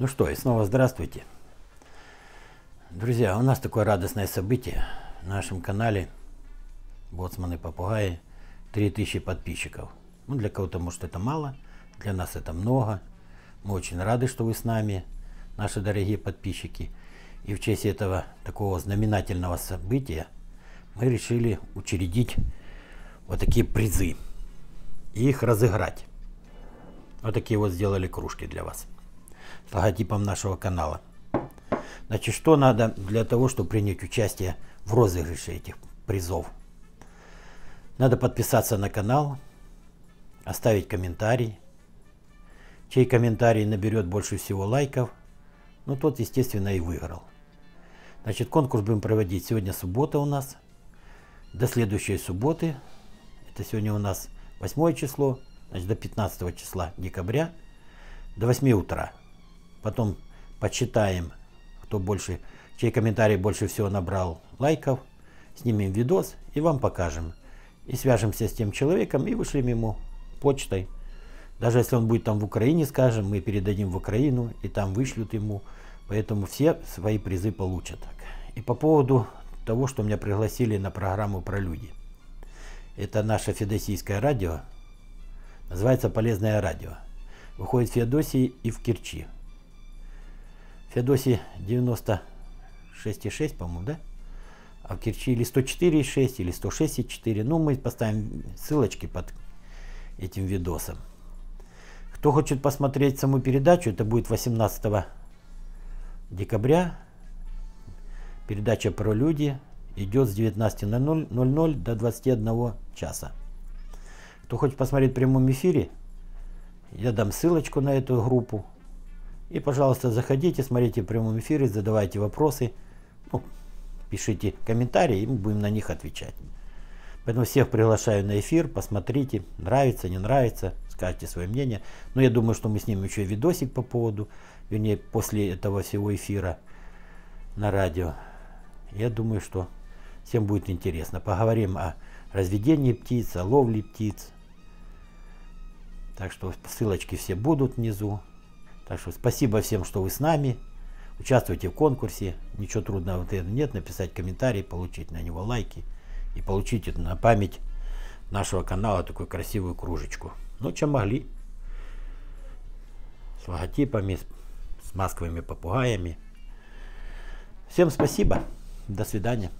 Ну что, и снова здравствуйте. Друзья, у нас такое радостное событие на нашем канале Боцманы Попугаи. 3000 подписчиков. Ну, для кого-то, может, это мало, для нас это много. Мы очень рады, что вы с нами, наши дорогие подписчики. И в честь этого такого знаменательного события мы решили учредить вот такие призы и их разыграть. Вот такие вот сделали кружки для вас с логотипом нашего канала. Значит, что надо для того, чтобы принять участие в розыгрыше этих призов? Надо подписаться на канал, оставить комментарий. Чей комментарий наберет больше всего лайков, ну тот, естественно, и выиграл. Значит, конкурс будем проводить сегодня суббота у нас. До следующей субботы, это сегодня у нас 8 число, значит, до 15 числа декабря, до 8 утра. Потом подсчитаем, кто больше, чей комментарий больше всего набрал лайков, снимем видос и вам покажем. И свяжемся с тем человеком и вышлем ему почтой. Даже если он будет там в Украине, скажем, мы передадим в Украину и там вышлют ему. Поэтому все свои призы получат. И по поводу того, что меня пригласили на программу про люди. Это наше федосийское радио. Называется «Полезное радио». Выходит в Феодосии и в Керчи. Феодосии 96,6, по-моему, да? А в Керчи или 104,6, или 106,4. Ну, мы поставим ссылочки под этим видосом. Кто хочет посмотреть саму передачу, это будет 18 декабря. Передача про люди идет с 19.00 до 21 часа. Кто хочет посмотреть в прямом эфире, я дам ссылочку на эту группу. И, пожалуйста, заходите, смотрите в прямом эфире, задавайте вопросы, ну, пишите комментарии, и мы будем на них отвечать. Поэтому всех приглашаю на эфир, посмотрите, нравится, не нравится, скажите свое мнение. Но я думаю, что мы снимем еще видосик по поводу, вернее, после этого всего эфира на радио. Я думаю, что всем будет интересно. Поговорим о разведении птиц, о ловле птиц. Так что ссылочки все будут внизу. Так что спасибо всем, что вы с нами. Участвуйте в конкурсе. Ничего трудного нет. Написать комментарий, получить на него лайки. И получить на память нашего канала такую красивую кружечку. Ну, чем могли. С логотипами, с масковыми попугаями. Всем спасибо. До свидания.